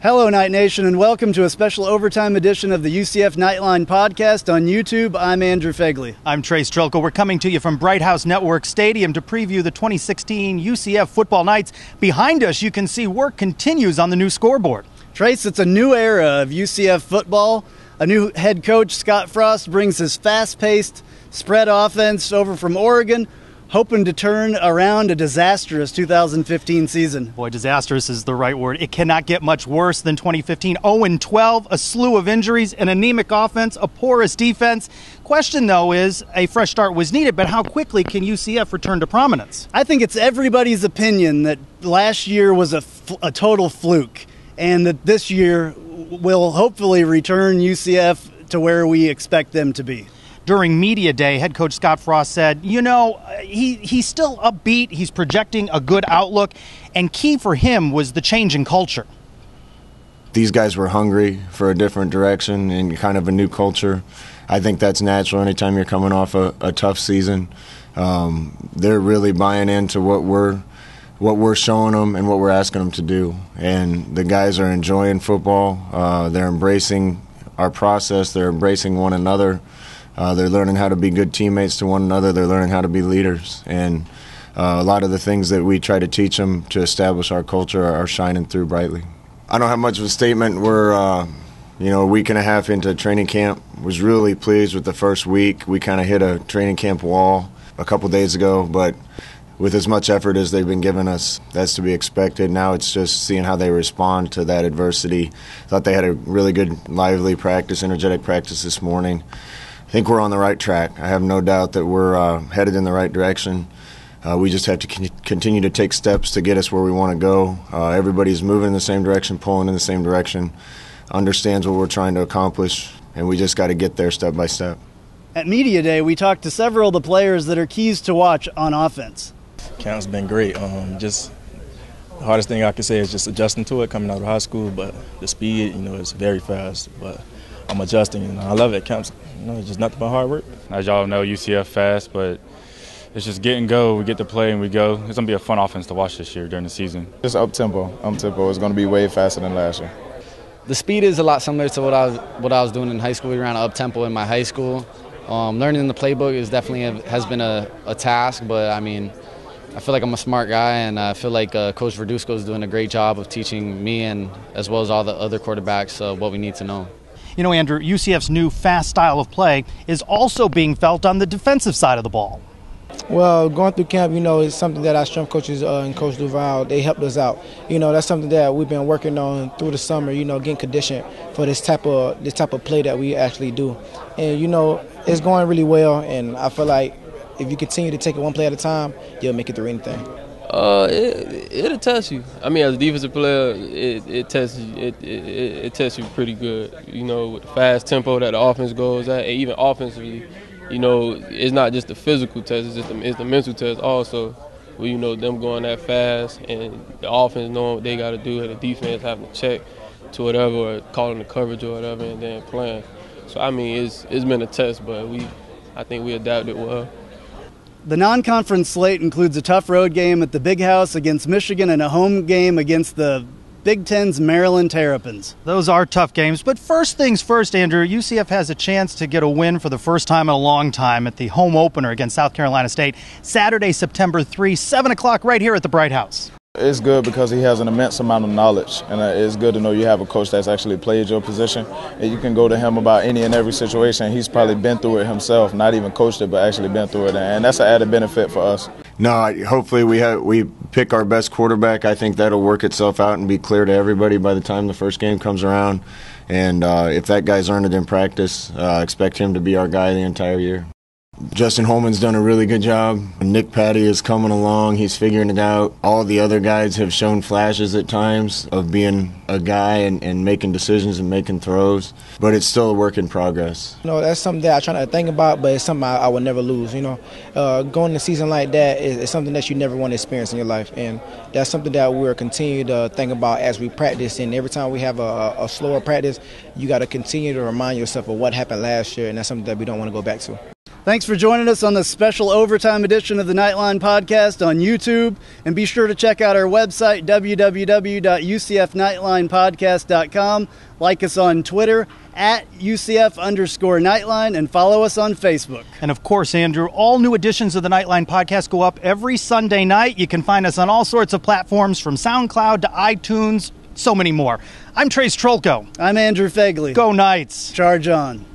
Hello, Knight Nation, and welcome to a special overtime edition of the UCF Knightline podcast on YouTube. I'm Andrew Phegley. I'm Trace Trylko. We're coming to you from Bright House Network Stadium to preview the 2016 UCF football Knights. Behind us, you can see work continues on the new scoreboard. Trace, it's a new era of UCF football. A new head coach, Scott Frost, brings his fast paced spread offense over from Oregon hoping to turn around a disastrous 2015 season. Boy, disastrous is the right word. It cannot get much worse than 2015. 0 12, a slew of injuries, an anemic offense, a porous defense. Question, though, is a fresh start was needed, but how quickly can UCF return to prominence? I think it's everybody's opinion that last year was a, a total fluke and that this year will hopefully return UCF to where we expect them to be during media day, head coach Scott Frost said, "You know, he he's still upbeat. He's projecting a good outlook, and key for him was the change in culture." These guys were hungry for a different direction and kind of a new culture. I think that's natural anytime you're coming off a, a tough season. Um, they're really buying into what we're what we're showing them and what we're asking them to do. And the guys are enjoying football. Uh, they're embracing our process. They're embracing one another. Uh, they're learning how to be good teammates to one another. They're learning how to be leaders. And uh, a lot of the things that we try to teach them to establish our culture are, shining through brightly. I don't have much of a statement. We're, uh, you know, a week and a half into training camp. Was really pleased with the first week. We kind of hit a training camp wall a couple days ago, but with as much effort as they've been giving us, that's to be expected. Now it's just seeing how they respond to that adversity. Thought they had a really good, lively practice, energetic practice this morning. I think we're on the right track. I have no doubt that we're uh, headed in the right direction. Uh, we just have to con- continue to take steps to get us where we want to go. Uh, everybody's moving in the same direction, pulling in the same direction, understands what we're trying to accomplish, and we just got to get there step by step. At Media Day, we talked to several of the players that are keys to watch on offense. Camp's been great. Um, just the hardest thing I can say is just adjusting to it coming out of high school, but the speed, you know, is very fast. But I'm adjusting, and I love it. Camps, you know, it's just nothing but hard work. As y'all know, UCF fast, but it's just get and go. We get to play and we go. It's gonna be a fun offense to watch this year during the season. Just up tempo, up tempo. It's gonna be way faster than last year. The speed is a lot similar to what I was what I was doing in high school. We ran up tempo in my high school. Um, learning the playbook is definitely a, has been a, a task, but I mean, I feel like I'm a smart guy, and I feel like uh, Coach Verduzco is doing a great job of teaching me and as well as all the other quarterbacks uh, what we need to know. You know, Andrew, UCF's new fast style of play is also being felt on the defensive side of the ball. Well, going through camp, you know, is something that our strength coaches uh, and Coach Duval they helped us out. You know, that's something that we've been working on through the summer. You know, getting conditioned for this type of this type of play that we actually do, and you know, it's going really well. And I feel like if you continue to take it one play at a time, you'll make it through anything. Uh, it, it'll test you. I mean, as a defensive player, it, it tests you. It, it, it tests you pretty good. You know, with the fast tempo that the offense goes at, and even offensively, you know, it's not just the physical test; it's just the, it's the mental test also. Where you know them going that fast, and the offense knowing what they got to do, and the defense having to check to whatever, or calling the coverage or whatever, and then playing. So I mean, it's it's been a test, but we, I think we adapted well. The non conference slate includes a tough road game at the Big House against Michigan and a home game against the Big Ten's Maryland Terrapins. Those are tough games, but first things first, Andrew, UCF has a chance to get a win for the first time in a long time at the home opener against South Carolina State, Saturday, September 3, 7 o'clock, right here at the Bright House. It's good because he has an immense amount of knowledge, and uh, it's good to know you have a coach that's actually played your position, and you can go to him about any and every situation. He's probably been through it himself, not even coached it, but actually been through it, and that's an added benefit for us. No, hopefully we have we pick our best quarterback. I think that'll work itself out and be clear to everybody by the time the first game comes around. And uh, if that guy's earned it in practice, uh, expect him to be our guy the entire year. Justin Holman's done a really good job. Nick Patti is coming along. He's figuring it out. All the other guys have shown flashes at times of being a guy and, and making decisions and making throws, but it's still a work in progress. You know, that's something that I try to think about, but it's something I, I will never lose. You know, uh, going a season like that is, is, something that you never want to experience in your life, and that's something that we'll continue to think about as we practice. And every time we have a, a slower practice, you got to continue to remind yourself of what happened last year, and that's something that we don't want to go back to. Thanks for joining us on the special overtime edition of the Knightline Podcast on YouTube. And be sure to check out our website, www.ucfknightlinepodcast.com. Like us on Twitter at UCF underscore Knightline and follow us on Facebook. And of course, Andrew, all new editions of the Knightline podcast go up every Sunday night. You can find us on all sorts of platforms from SoundCloud to iTunes, so many more. I'm Trace Trylko. I'm Andrew Phegley. Go Knights. Charge on.